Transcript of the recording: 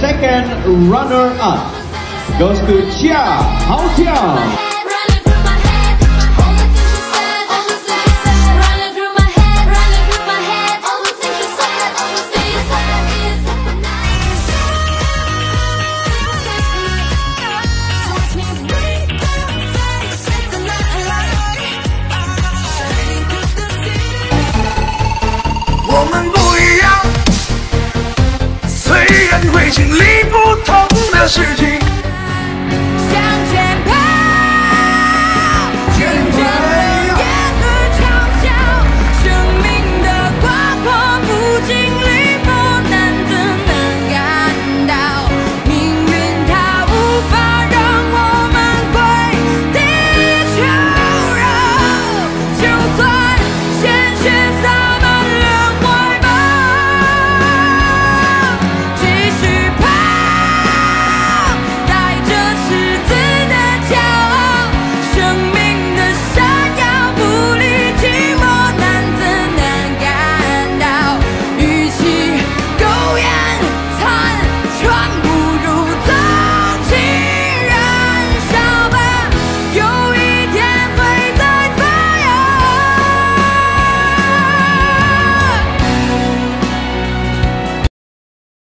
second runner-up goes to Chia Hao 事情